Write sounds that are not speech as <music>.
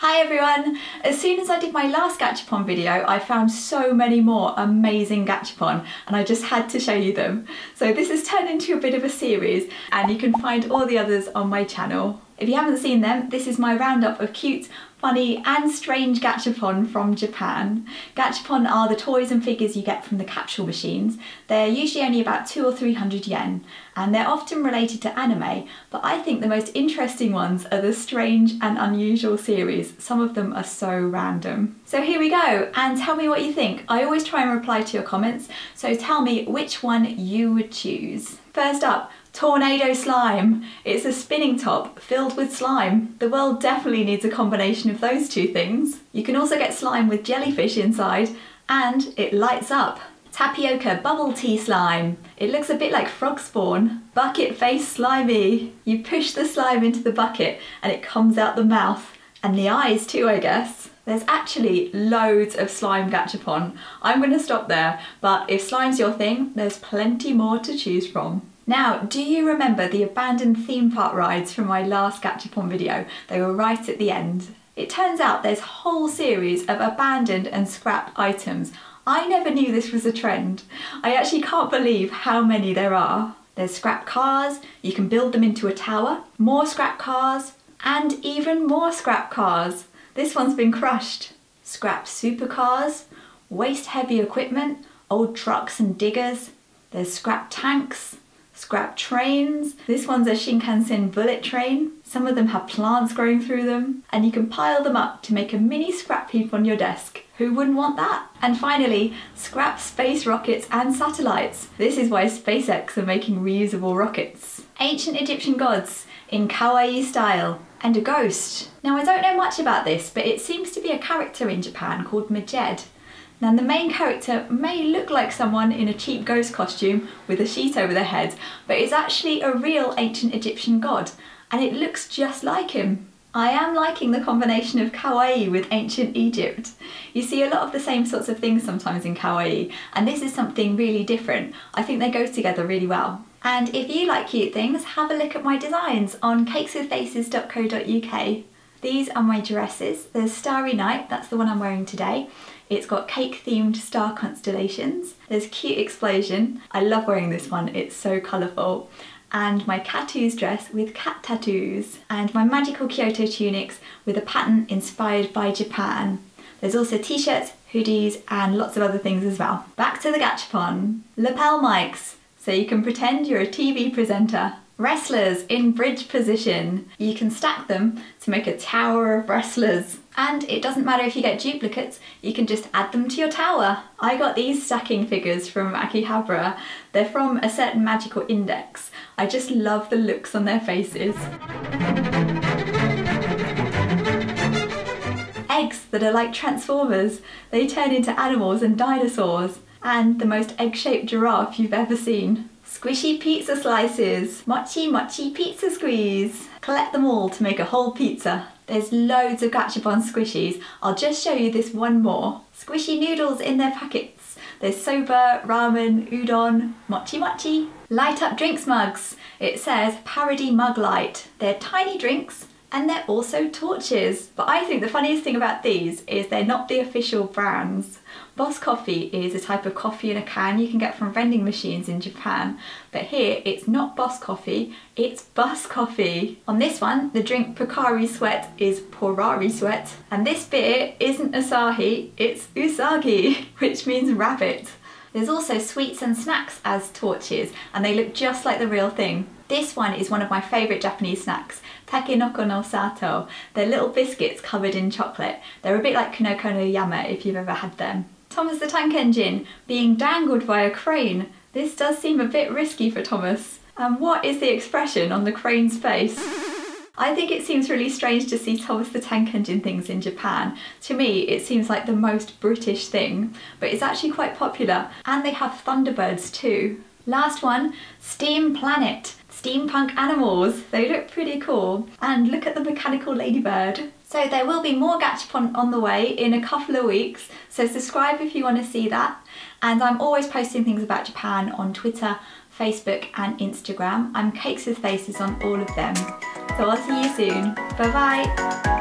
Hi everyone! As soon as I did my last Gachapon video, I found so many more amazing Gachapon and I just had to show you them. So this has turned into a bit of a series and you can find all the others on my channel. If you haven't seen them, this is my roundup of cute, funny and strange gachapon from Japan. Gachapon are the toys and figures you get from the capsule machines. They're usually only about two or three hundred yen and they're often related to anime but I think the most interesting ones are the strange and unusual series. Some of them are so random. So here we go and tell me what you think. I always try and reply to your comments so tell me which one you would choose. First up, Tornado Slime. It's a spinning top filled with slime. The world definitely needs a combination of those two things. You can also get slime with jellyfish inside and it lights up. Tapioca Bubble Tea Slime. It looks a bit like frog spawn. Bucket Face Slimy. You push the slime into the bucket and it comes out the mouth. And the eyes too, I guess. There's actually loads of slime gachapon. I'm going to stop there, but if slime's your thing, there's plenty more to choose from. Now, do you remember the abandoned theme park rides from my last Gachapon video? They were right at the end. It turns out there's a whole series of abandoned and scrapped items. I never knew this was a trend. I actually can't believe how many there are. There's scrap cars, you can build them into a tower, more scrap cars, and even more scrap cars. This one's been crushed. Scrap supercars, waste heavy equipment, old trucks and diggers. There's scrap tanks, scrap trains. This one's a Shinkansen bullet train. Some of them have plants growing through them and you can pile them up to make a mini scrap heap on your desk. Who wouldn't want that? And finally, scrap space rockets and satellites. This is why SpaceX are making reusable rockets. Ancient Egyptian gods in kawaii style and a ghost. Now I don't know much about this, but it seems to be a character in Japan called Medjed. Now the main character may look like someone in a cheap ghost costume with a sheet over their head, but it's actually a real ancient Egyptian god, and it looks just like him. I am liking the combination of kawaii with ancient Egypt. You see a lot of the same sorts of things sometimes in kawaii, and this is something really different. I think they go together really well. And if you like cute things, have a look at my designs on cakeswithfaces.co.uk. These are my dresses. There's Starry Night, that's the one I'm wearing today. It's got cake themed star constellations. There's Cute Explosion. I love wearing this one, it's so colourful. And my Katoos dress with cat tattoos. And my magical Kyoto tunics with a pattern inspired by Japan. There's also t-shirts, hoodies and lots of other things as well. Back to the gachapon. Lapel mics, so you can pretend you're a TV presenter. Wrestlers in bridge position. You can stack them to make a tower of wrestlers. And it doesn't matter if you get duplicates, you can just add them to your tower. I got these stacking figures from Akihabara. They're from a certain magical index. I just love the looks on their faces. Eggs that are like transformers. They turn into animals and dinosaurs. And the most egg-shaped giraffe you've ever seen. Squishy pizza slices, mochi mochi pizza squeeze. Collect them all to make a whole pizza. There's loads of Gachapon squishies. I'll just show you this one more. Squishy noodles in their packets. There's soba, ramen, udon, mochi mochi. Light up drinks mugs. It says parody mug light. They're tiny drinks and they're also torches. But I think the funniest thing about these is they're not the official brands. Boss Coffee is a type of coffee in a can you can get from vending machines in Japan, but here it's not Boss Coffee, it's Bus Coffee. On this one, the drink Pocari Sweat is Porari Sweat, and this beer isn't Asahi, it's Usagi, <laughs> which means rabbit. There's also sweets and snacks as torches, and they look just like the real thing. This one is one of my favourite Japanese snacks, takenoko no sato. They're little biscuits covered in chocolate. They're a bit like kinoko no yama if you've ever had them. Thomas the Tank Engine being dangled by a crane. This does seem a bit risky for Thomas. And what is the expression on the crane's face? I think it seems really strange to see Thomas the Tank Engine things in Japan. To me, it seems like the most British thing, but it's actually quite popular. And they have Thunderbirds too. Last one, Steam Planet. Steampunk animals. They look pretty cool. And look at the mechanical ladybird. So there will be more Gachapon on the way in a couple of weeks, so subscribe if you want to see that. And I'm always posting things about Japan on Twitter, Facebook and Instagram. I'm Cakes with Faces on all of them. So I'll see you soon. Bye bye!